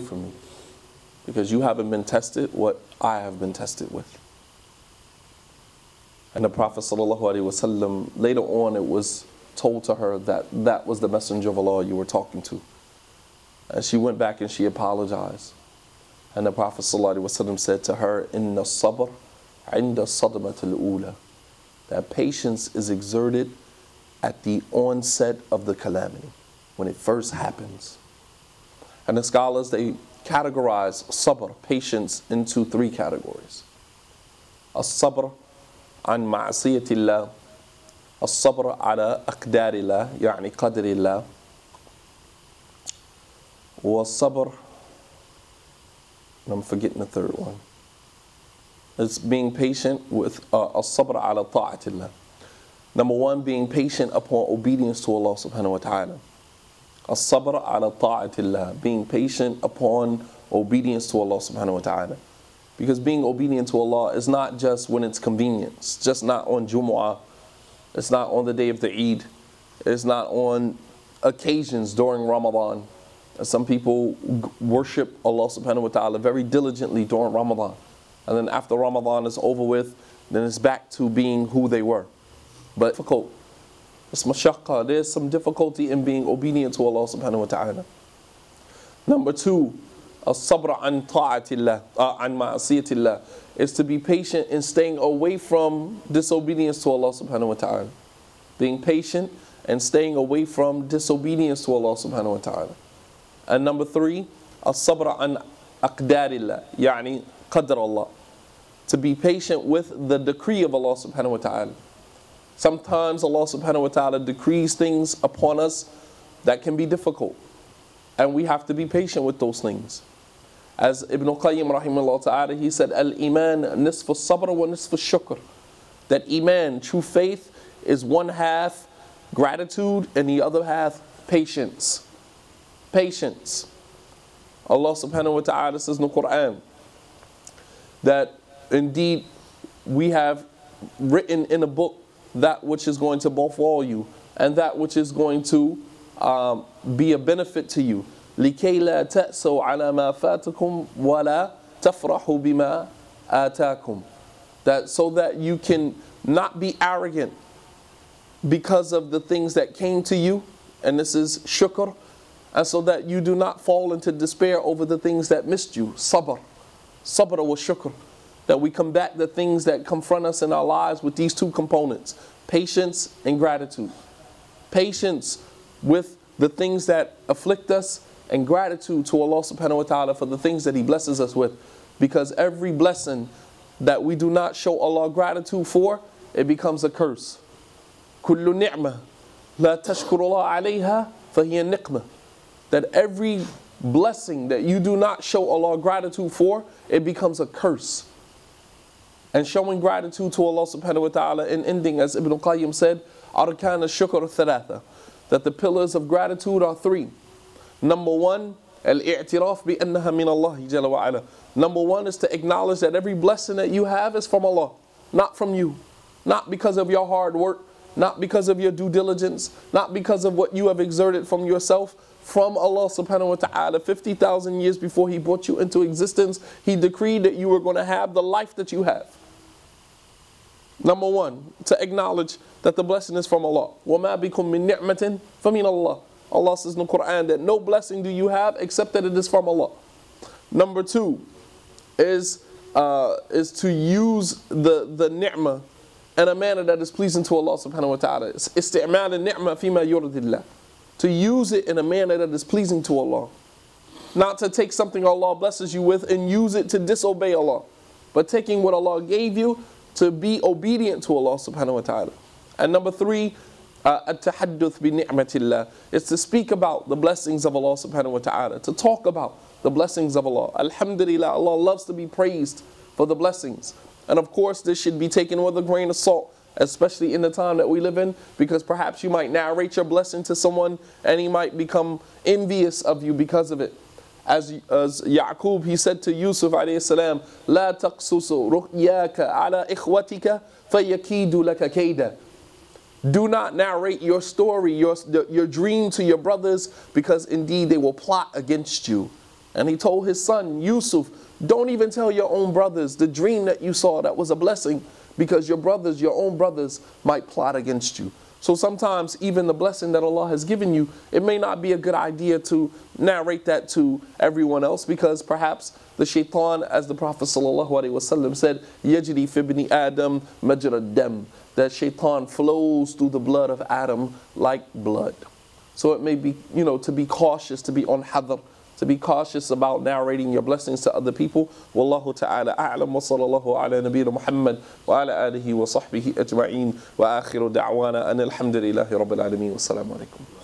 from me because you haven't been tested what I have been tested with. And the Prophet ﷺ, later on, it was told to her that that was the messenger of Allah you were talking to. And she went back and she apologized. And the Prophet ﷺ said to her, Inna sabr inda sadmat al That patience is exerted at the onset of the calamity, when it first happens. And the scholars, they categorize sabr, patience, into three categories. الصبر عن معصية الله الصبر على أقدار الله يعني قدر الله والصبر I'm forgetting the third one. It's being patient with uh, الصبر على طاعة الله. Number one, being patient upon obedience to Allah subhanahu wa ta'ala. الصبر على طاعة الله. Being patient upon obedience to Allah subhanahu wa ta'ala. Because being obedient to Allah is not just when it's convenient. It's just not on Jumu'ah. It's not on the day of the Eid. It's not on occasions during Ramadan. Some people worship Allah subhanahu wa ta'ala very diligently during Ramadan. And then after Ramadan is over with, then it's back to being who they were. But difficult. it's mashaqqa. There's some difficulty in being obedient to Allah subhanahu wa ta'ala. Number two, as-sabr an ta'atillah, uh, an ma'asiyatillah, is to be patient in staying away from disobedience to Allah subhanahu wa ta'ala. Being patient and staying away from disobedience to Allah subhanahu wa ta'ala. And number three, as-sabr an aqdarillah, yani qadr Allah. To be patient with the decree of Allah subhanahu wa ta'ala. Sometimes Allah subhanahu wa ta'ala decrees things upon us that can be difficult. And we have to be patient with those things. As Ibn Qayyim rahimahullah ta'ala, he said, Al-Iman nisf sabr wa nisf shukr. That Iman, true faith, is one half gratitude and the other half patience. Patience. Allah subhanahu wa ta'ala says in the Quran that indeed we have written in a book that which is going to befall you and that which is going to um, be a benefit to you. لكي لا تأسوا على ما فاتكم ولا تفرحوا بما آتاكم that so that you can not be arrogant because of the things that came to you and this is shukr and so that you do not fall into despair over the things that missed you sabr sabr wa shukr that we combat the things that confront us in our lives with these two components patience and gratitude patience with the things that afflict us and gratitude to Allah subhanahu wa ta'ala for the things that He blesses us with. Because every blessing that we do not show Allah gratitude for, it becomes a curse. كل نعمة لا تشكر الله عليها فهي نقمة. That every blessing that you do not show Allah gratitude for, it becomes a curse. and showing gratitude to Allah subhanahu wa ta'ala and ending, as Ibn Qayyim said, Arkana shukr thalatha, that the pillars of gratitude are three. Number one, al-i'tiraf bi annaha min Allah jalla wa ala. Number one is to acknowledge that every blessing that you have is from Allah, not from you, not because of your hard work, not because of your due diligence, not because of what you have exerted from yourself, from Allah subhanahu wa ta'ala. 50,000 years before He brought you into existence, He decreed that you were going to have the life that you have. Number one, to acknowledge that the blessing is from Allah. وَمَا بِكُم مِّن نِعْمَةٍ فَمِنَ اللَّهِ Allah says in the Quran that no blessing do you have except that it is from Allah. Number two is uh, is to use the the ni'mah in a manner that is pleasing to Allah subhanahu wa ta'ala. Isti'mal al-ni'mah fima yuridillah. To use it in a manner that is pleasing to Allah. Not to take something Allah blesses you with and use it to disobey Allah. But taking what Allah gave you to be obedient to Allah subhanahu wa ta'ala. And number three, التحدث بنعمة الله is to speak about the blessings of Allah subhanahu wa ta'ala, to talk about the blessings of Allah. Alhamdulillah, Allah loves to be praised for the blessings. And of course, this should be taken with a grain of salt, especially in the time that we live in, because perhaps you might narrate your blessing to someone and he might become envious of you because of it. As, as Yaqub, he said to Yusuf alayhi salam, لا تقصص رؤياك على إخوتك فيكيد لك كيدا do not narrate your story, your, your dream to your brothers, because indeed they will plot against you. And he told his son, Yusuf, don't even tell your own brothers the dream that you saw that was a blessing because your brothers, your own brothers, might plot against you. So sometimes, even the blessing that Allah has given you, it may not be a good idea to narrate that to everyone else because perhaps the shaitan, as the Prophet ﷺ said, Yajri fibni Adam majra dem, that shaitan flows through the blood of Adam like blood. So it may be, you know, to be cautious, to be on hadr, to be cautious about narrating your blessings to other people. Wallahu ta'ala a'lam wa sallallahu ala nabiyyina Muhammad wa ala alihi wa sahbihi ajma'in wa akhiru da'wana an alhamdulillahi rabbil alameen wa assalamu alaikum.